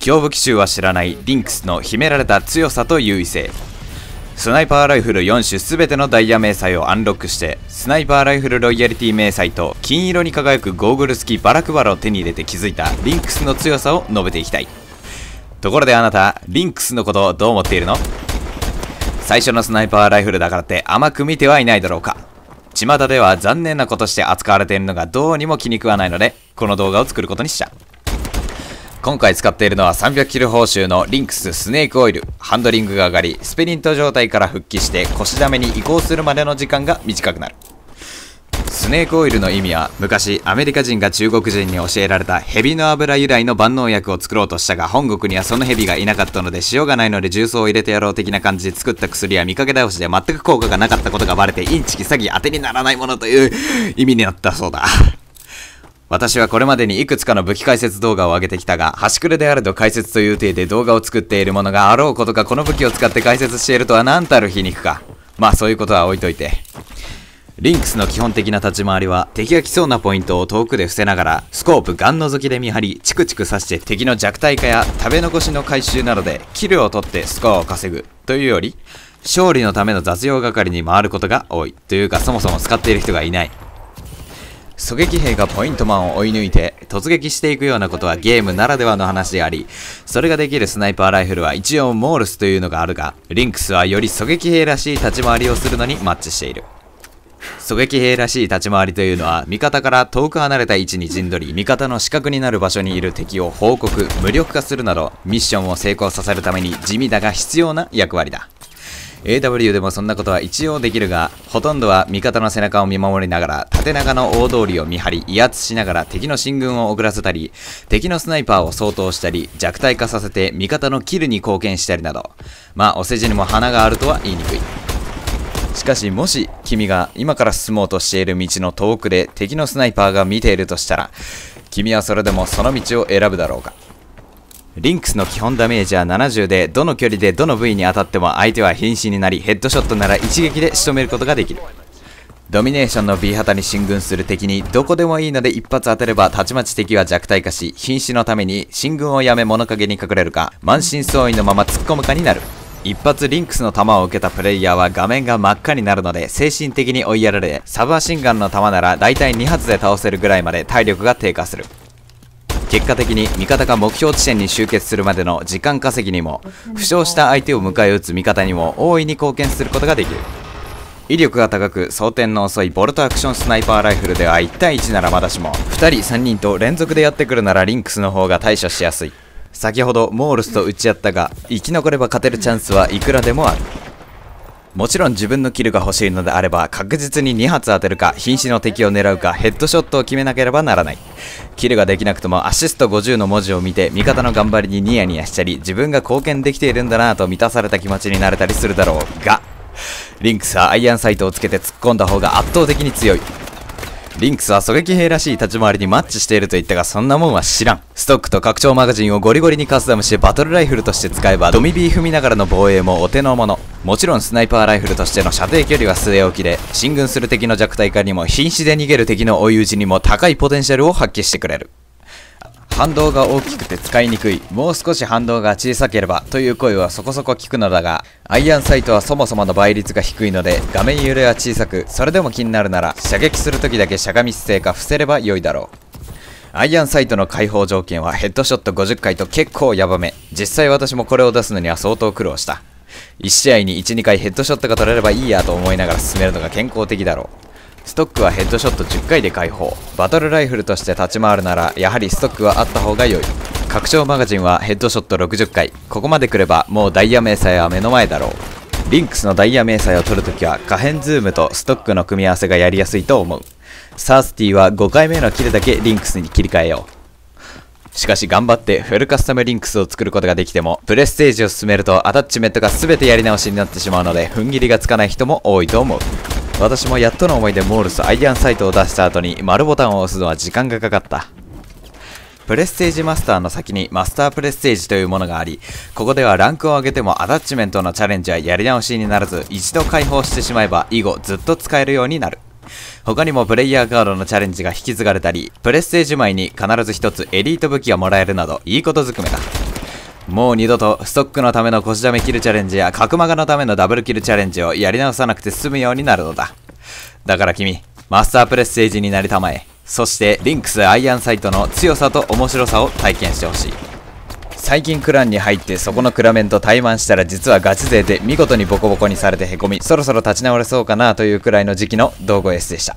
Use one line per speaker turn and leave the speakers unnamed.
強武器厨は知らないリンクスの秘められた強さと優位性。スナイパーライフル4種全てのダイヤ迷彩をアンロックしてスナイパーライフルロイヤリティ迷彩と金色に輝くゴーグル付きバラクラバを手に入れて気づいたリンクスの強さを述べていきたい。ところであなたリンクスのことをどう思っているの？最初のスナイパーライフルだからって甘く見てはいないだろうか。巷では残念な子として扱われているのがどうにも気に食わないのでこの動画を作ることにした。今回使っているのは300キロ報酬のリンクススネークオイル。ハンドリングが上がりスペリント状態から復帰して腰ダメに移行するまでの時間が短くなる。スネークオイルの意味は昔アメリカ人が中国人に教えられたヘビの油由来の万能薬を作ろうとしたが本国にはそのヘビがいなかったので塩がないので重曹を入れてやろう的な感じで作った薬は見かけ倒しで全く効果がなかったことがバレてインチキ詐欺当てにならないものという意味になったそうだ。私はこれまでにいくつかの武器解説動画を上げてきたが、端くれであると解説という体で動画を作っているものがあろうことかこの武器を使って解説しているとは何たる皮肉か。まあそういうことは置いといて。リンクスの基本的な立ち回りは敵が来そうなポイントを遠くで伏せながらスコープガン覗きで見張りチクチク刺して敵の弱体化や食べ残しの回収などでキルを取ってスコアを稼ぐというより勝利のための雑用係に回ることが多いというかそもそも使っている人がいない狙撃兵がポイントマンを追い抜いて突撃していくようなことはゲームならではの話であり、それができるスナイパーライフルは一応モールスというのがあるが、リンクスはより狙撃兵らしい立ち回りをするのにマッチしている。狙撃兵らしい立ち回りというのは味方から遠く離れた位置に陣取り味方の死角になる場所にいる敵を報告無力化するなどミッションを成功させるために地味だが必要な役割だ AW でもそんなことは一応できるが、ほとんどは味方の背中を見守りながら、縦長の大通りを見張り、威圧しながら敵の進軍を遅らせたり、敵のスナイパーを掃討したり、弱体化させて味方のキルに貢献したりなど、まあお世辞にも花があるとは言いにくい。しかしもし君が今から進もうとしている道の遠くで敵のスナイパーが見ているとしたら、君はそれでもその道を選ぶだろうか。リンクスの基本ダメージは70で、どの距離でどの部位に当たっても相手は瀕死になり、ヘッドショットなら一撃で仕留めることができる。ドミネーションの B 旗に進軍する敵にどこでもいいので一発当てればたちまち敵は弱体化し、瀕死のために進軍をやめ物陰に隠れるか、満身創痍のまま突っ込むかになる。一発リンクスの弾を受けたプレイヤーは画面が真っ赤になるので精神的に追いやられ、サブアシンガンの弾なら大体2発で倒せるぐらいまで体力が低下する。結果的に味方が目標地点に集結するまでの時間稼ぎにも負傷した相手を迎え撃つ味方にも大いに貢献することができる。威力が高く装填の遅いボルトアクションスナイパーライフルでは1対1ならまだしも2人3人と連続でやってくるならリンクスの方が対処しやすい。先ほどモールスと打ち合ったが生き残れば勝てるチャンスはいくらでもある。もちろん自分のキルが欲しいのであれば確実に2発当てるか瀕死の敵を狙うかヘッドショットを決めなければならない。キルができなくともアシスト50の文字を見て味方の頑張りにニヤニヤしたり自分が貢献できているんだなと満たされた気持ちになれたりするだろうが。リンクスはアイアンサイトをつけて突っ込んだ方が圧倒的に強い。リンクスは狙撃兵らしい立ち回りにマッチしていると言ったがそんなもんは知らん。ストックと拡張マガジンをゴリゴリにカスタムしてバトルライフルとして使えばドミ B 踏みながらの防衛もお手の物。もちろんスナイパーライフルとしての射程距離は据え置きで、進軍する敵の弱体化にも瀕死で逃げる敵の追い打ちにも高いポテンシャルを発揮してくれる。反動が大きくて使いにくい、もう少し反動が小さければという声はそこそこ聞くのだが、アイアンサイトはそもそもの倍率が低いので、画面揺れは小さく、それでも気になるなら、射撃する時だけしゃがみ姿勢か伏せれば良いだろう。アイアンサイトの解放条件はヘッドショット50回と結構ヤバめ。実際私もこれを出すのには相当苦労した。1試合に1、2回ヘッドショットが取れればいいやと思いながら進めるのが健康的だろう。ストックはヘッドショット10回で解放。バトルライフルとして立ち回るならやはりストックはあった方が良い。拡張マガジンはヘッドショット60回。ここまで来ればもうダイヤ迷彩は目の前だろう。リンクスのダイヤ迷彩を取るときは可変ズームとストックの組み合わせがやりやすいと思う。サースティは5回目のキルだけリンクスに切り替えよう。しかし頑張ってフルカスタムリンクスを作ることができても、プレステージを進めるとアタッチメントが全てやり直しになってしまうので、踏ん切りがつかない人も多いと思う。私もやっとの思いでモールスアイアンサイトを出した後に丸ボタンを押すのは時間がかかった。プレステージマスターの先にマスタープレステージというものがあり、ここではランクを上げてもアタッチメントのチャレンジはやり直しにならず、一度解放してしまえば以後ずっと使えるようになる。他にもプレイヤーカードのチャレンジが引き継がれたり、プレステージ前に必ず一つエリート武器がもらえるなど、いいことずくめだ。もう二度とストックのための腰ダメキルチャレンジや角マガのためのダブルキルチャレンジをやり直さなくて済むようになるのだ。だから君、マスタープレッセージになりたまえ。そしてリンクスアイアンサイトの強さと面白さを体験してほしい。最近クランに入ってそこのクラメンと対マンしたら実はガチ勢で見事にボコボコにされてへこみそろそろ立ち直れそうかなというくらいの時期の道後 S でした。